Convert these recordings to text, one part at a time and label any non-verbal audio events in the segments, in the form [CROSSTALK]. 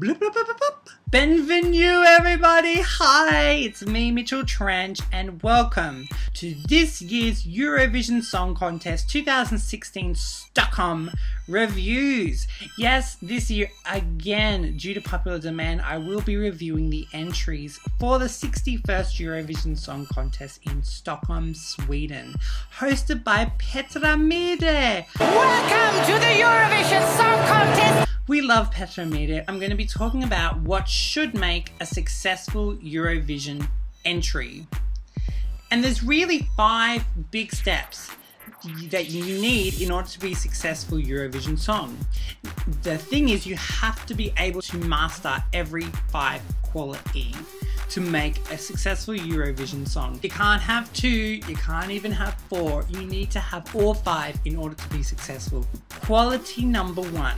Bloop, bloop, bloop, bloop. Everybody. Hi, it's me, Mitchell Trench, and welcome to this year's Eurovision Song Contest 2016 Stockholm reviews. Yes, this year, again, due to popular demand, I will be reviewing the entries for the 61st Eurovision Song Contest in Stockholm, Sweden, hosted by Petra Mede. Welcome We love Petra Mede. I'm going to be talking about what should make a successful Eurovision entry. And there's really five big steps that you need in order to be a successful Eurovision song. The thing is, you have to be able to master every five quality to make a successful Eurovision song. You can't have two, you can't even have four. You need to have all five in order to be successful. Quality number one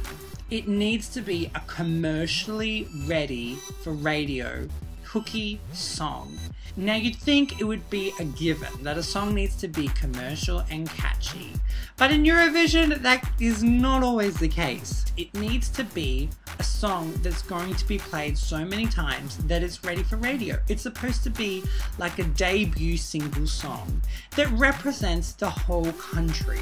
it needs to be a commercially ready for radio hooky song. Now you'd think it would be a given that a song needs to be commercial and catchy, but in Eurovision that is not always the case. It needs to be a song that's going to be played so many times that it's ready for radio. It's supposed to be like a debut single song that represents the whole country.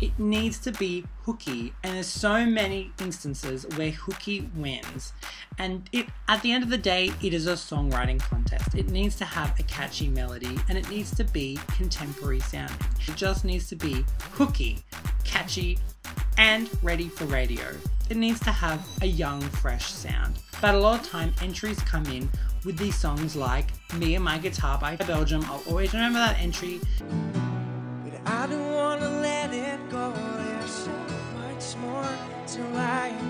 It needs to be hooky, and there's so many instances where hooky wins. And it at the end of the day, it is a songwriting contest. It needs to have a catchy melody and it needs to be contemporary sounding. It just needs to be hooky, catchy, and ready for radio. It needs to have a young, fresh sound. But a lot of time, entries come in with these songs like Me and My Guitar by Belgium. I'll always remember that entry. But I don't wanna let it go. There's so much more to life.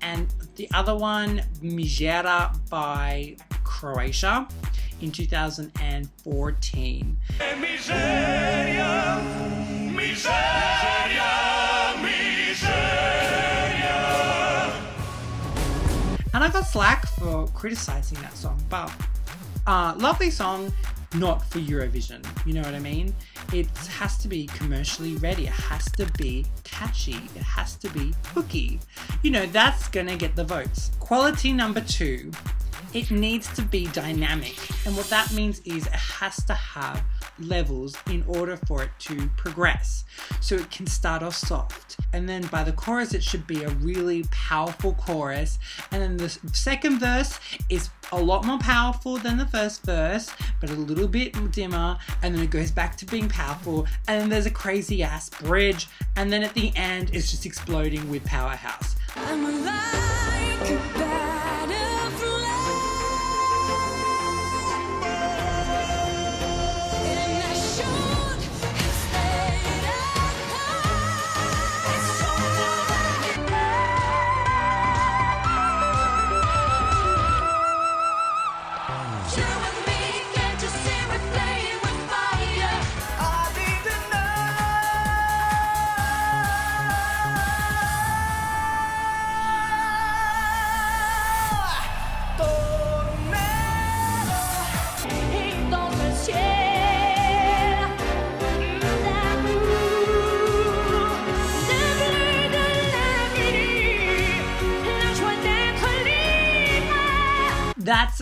And the other one, Misera by Croatia in 2014. Miseria, slack for criticizing that song, but uh, lovely song, not for Eurovision. You know what I mean? It has to be commercially ready. It has to be catchy. It has to be hooky. You know, that's gonna get the votes. Quality number two, it needs to be dynamic. And what that means is it has to have levels in order for it to progress. So it can start off soft. And then by the chorus, it should be a really powerful chorus. And then the second verse is a lot more powerful than the first verse, but a little bit dimmer. And then it goes back to being powerful. And then there's a crazy ass bridge. And then at the end, it's just exploding with powerhouse.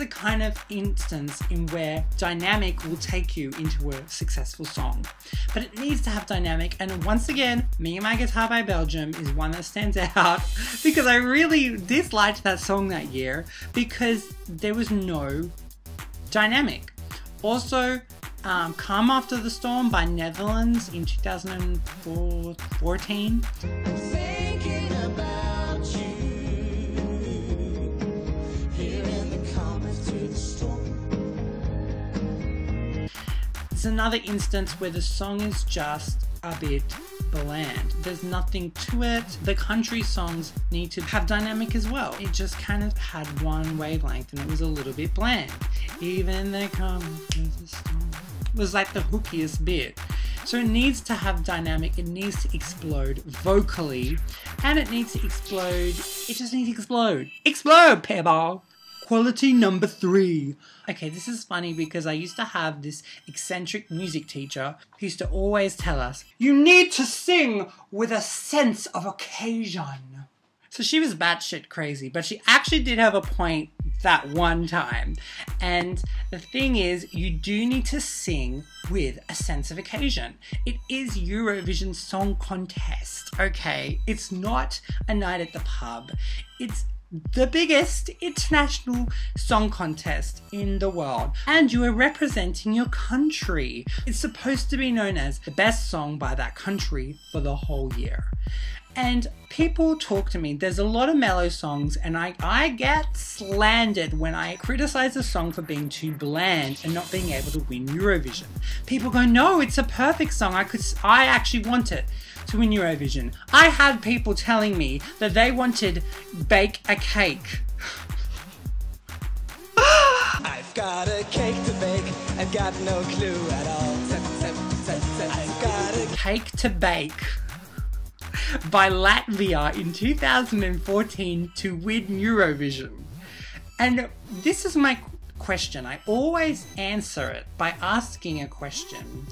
Kind of instance in where dynamic will take you into a successful song. But it needs to have dynamic, and once again, Me and My Guitar by Belgium is one that stands [LAUGHS] out because I really disliked that song that year because there was no dynamic. Also, um, Calm After the Storm by Netherlands in 2014. It's another instance where the song is just a bit bland. There's nothing to it. The country songs need to have dynamic as well. It just kind of had one wavelength and it was a little bit bland. Even the storm was like the hookiest bit. So it needs to have dynamic, it needs to explode vocally, and it needs to explode. It just needs to explode. Explode, Pebble! Quality number three. Okay, this is funny because I used to have this eccentric music teacher who used to always tell us, you need to sing with a sense of occasion. So she was batshit crazy, but she actually did have a point that one time. And the thing is, you do need to sing with a sense of occasion. It is Eurovision Song Contest, okay? It's not a night at the pub. It's the biggest international song contest in the world, and you are representing your country. It's supposed to be known as the best song by that country for the whole year. And people talk to me. There's a lot of mellow songs, and I, I get slandered when I criticize a song for being too bland and not being able to win Eurovision. People go, "No, it's a perfect song. I could, I actually want it." To win Eurovision. I had people telling me that they wanted bake a cake. I've got a cake to bake. I've got no clue at all. I've got a Cake to Bake by Latvia in 2014 to win Eurovision. And this is my question. I always answer it by asking a question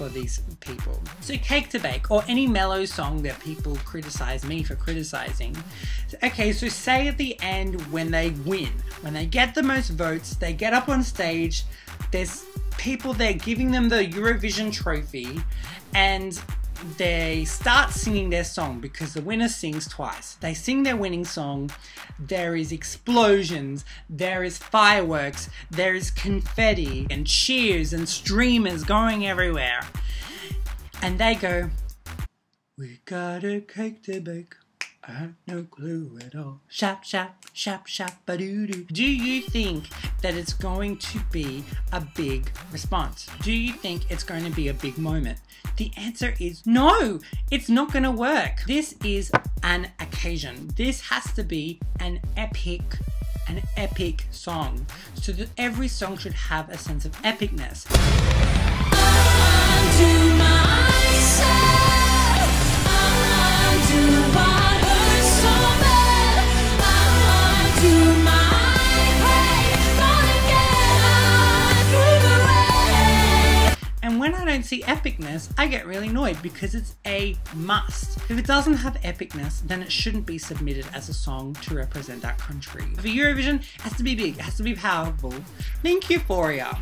for these people. So, Cake to Bake, or any mellow song that people criticize me for criticizing. Okay, so say at the end when they win, when they get the most votes, they get up on stage, there's people there giving them the Eurovision trophy, and they start singing their song because the winner sings twice. They sing their winning song. There is explosions, there is fireworks, there is confetti and cheers and streamers going everywhere. And they go, We got a cake to bake. I have no clue at all. Shap, shap, shap, shap, ba doo doo. Do you think that it's going to be a big response? Do you think it's going to be a big moment? The answer is no, it's not going to work. This is an occasion. This has to be an epic an epic song so that every song should have a sense of epicness Unto myself, unto see epicness, I get really annoyed because it's a must. If it doesn't have epicness, then it shouldn't be submitted as a song to represent that country. For Eurovision, it has to be big, it has to be powerful. Think Euphoria.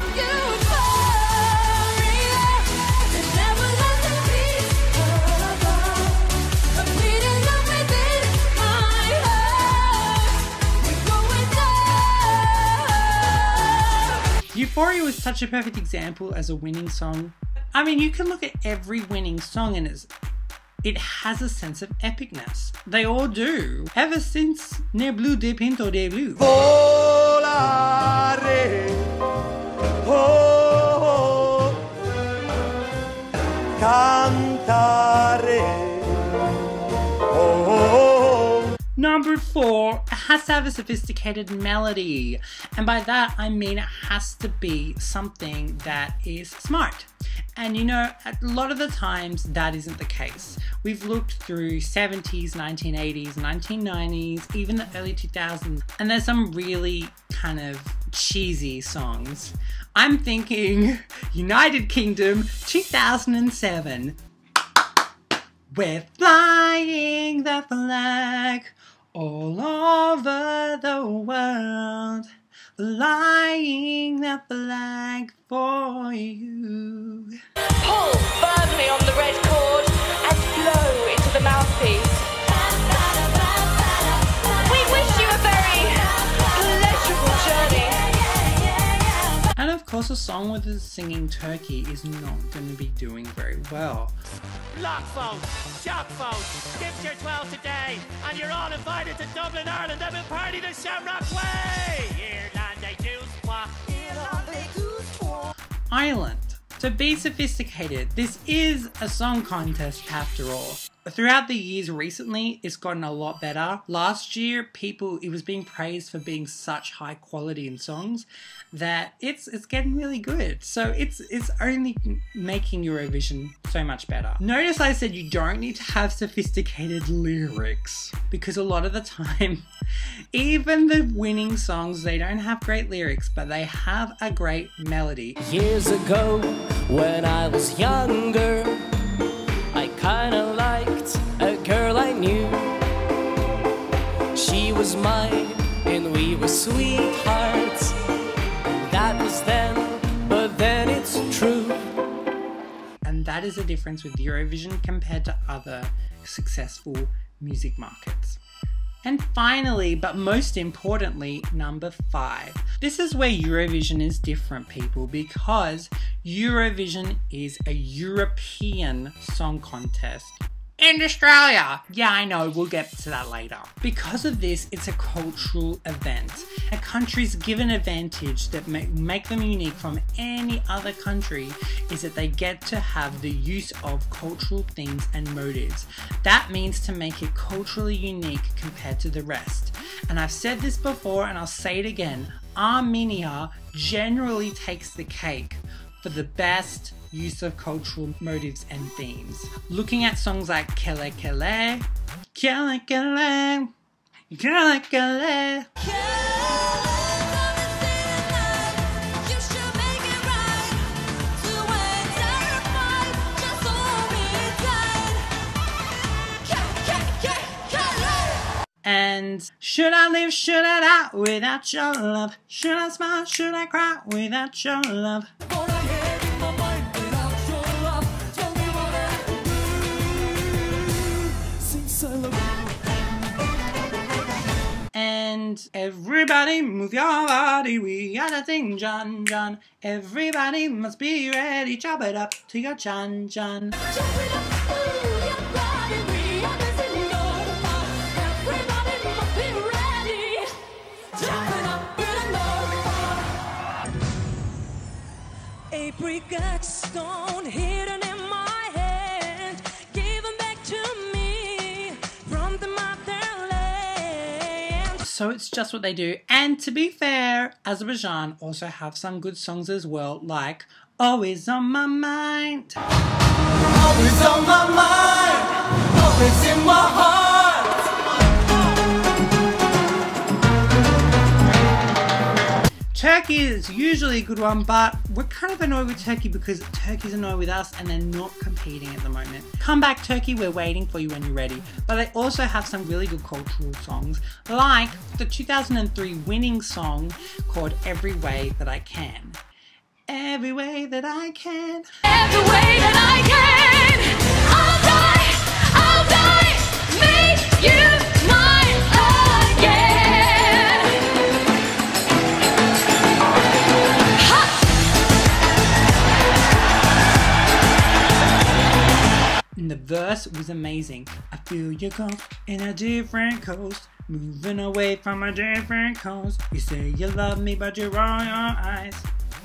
Euphoria was such a perfect example as a winning song. I mean, you can look at every winning song and it's, it has a sense of epicness. They all do. Ever since Nel blu dipinto di blu. volare. Oh, oh, oh. cantare. Oh, oh, Number four, it has to have a sophisticated melody. And by that, I mean it has to be something that is smart. And you know, a lot of the times that isn't the case. We've looked through 70s, 1980s, 1990s, even the early 2000s, and there's some really kind of cheesy songs. I'm thinking United Kingdom 2007. We're flying the flag all over the world, flying the flag for you. Pull firmly on the red cord and blow into the mouthpiece. We wish you a very pleasurable journey. And of course, a song with a singing turkey is not going to be doing very well. Lock phone, shop phone, gift your 12 today, and you're all invited to Dublin, Ireland, and we'll party the Shamrock Way! Squat, Irlande do squat. Ireland. To be sophisticated, this is a song contest after all. Throughout the years recently, it's gotten a lot better. Last year, people it was being praised for being such high quality in songs that it's it's getting really good. So it's it's only making Eurovision so much better. Notice I said you don't need to have sophisticated lyrics because a lot of the time, [LAUGHS] even the winning songs they don't have great lyrics, but they have a great melody. Years ago, when I was younger, I kinda liked knew. was mine, and we were sweethearts. That was then, but then it's true. And that is the difference with Eurovision compared to other successful music markets. And finally, but most importantly, number five. This is where Eurovision is different, people, because Eurovision is a European song contest. In Australia! Yeah, I know, we'll get to that later. Because of this, it's a cultural event. A country's given advantage that make, make them unique from any other country is that they get to have the use of cultural themes and motives. That means to make it culturally unique compared to the rest. And I've said this before and I'll say it again Armenia generally takes the cake for the best use of cultural motives and themes. Looking at songs like Kele Kele, Kele Kele, Kele Kele. And should I live, should I die without your love? Should I smile, should I cry without your love? And everybody move your body, we got a thing, Jan Jan. Everybody must be ready, chop it up to your Jan Jan. Apricot stone hidden in So it's just what they do. And to be fair, Azerbaijan also have some good songs as well, like oh Always on My Mind. Oh always on my mind, oh, always in my heart. Turkey is usually a good one, but we're kind of annoyed with Turkey because Turkey's annoyed with us and they're not competing at the moment. Come back, Turkey, we're waiting for you when you're ready. But they also have some really good cultural songs, like the 2003 winning song called Every Way That I Can. Every way that I can. Every way that I can, I'll die, I'll die, make was amazing. I feel you come in a different coast, moving away from a different coast. You say you love me, but you roll your eyes.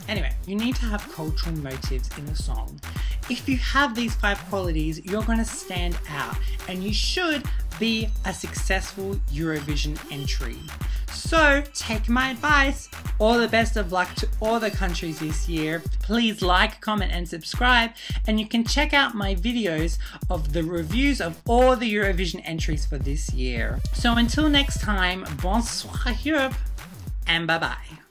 Anyway, you need to have cultural motives in a song. If you have these five qualities, you're going to stand out and you should be a successful Eurovision entry. So, take my advice. All the best of luck to all the countries this year. Please like, comment, and subscribe. And you can check out my videos of the reviews of all the Eurovision entries for this year. So, until next time, bonsoir Europe, and bye bye.